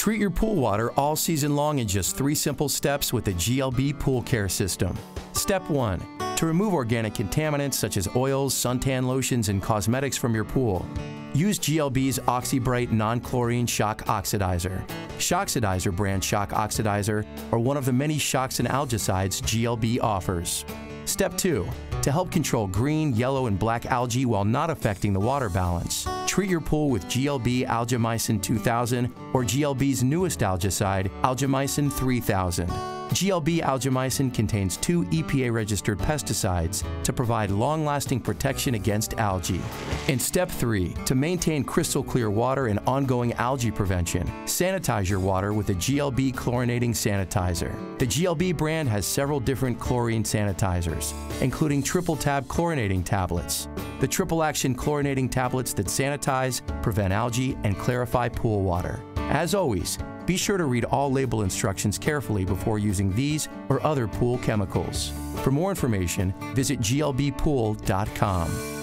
Treat your pool water all season long in just three simple steps with the GLB Pool Care System. Step 1. To remove organic contaminants such as oils, suntan lotions, and cosmetics from your pool, use GLB's OxyBrite non-chlorine shock oxidizer. Shoxidizer brand shock oxidizer are one of the many shocks and algicides GLB offers. Step 2. To help control green, yellow, and black algae while not affecting the water balance, treat your pool with GLB Algamycin 2000 or GLB's newest algicide, Algamycin 3000. GLB algamycin contains two EPA registered pesticides to provide long lasting protection against algae. In step three, to maintain crystal clear water and ongoing algae prevention, sanitize your water with a GLB chlorinating sanitizer. The GLB brand has several different chlorine sanitizers, including triple tab chlorinating tablets, the triple action chlorinating tablets that sanitize, prevent algae, and clarify pool water. As always, be sure to read all label instructions carefully before using these or other pool chemicals. For more information, visit glbpool.com.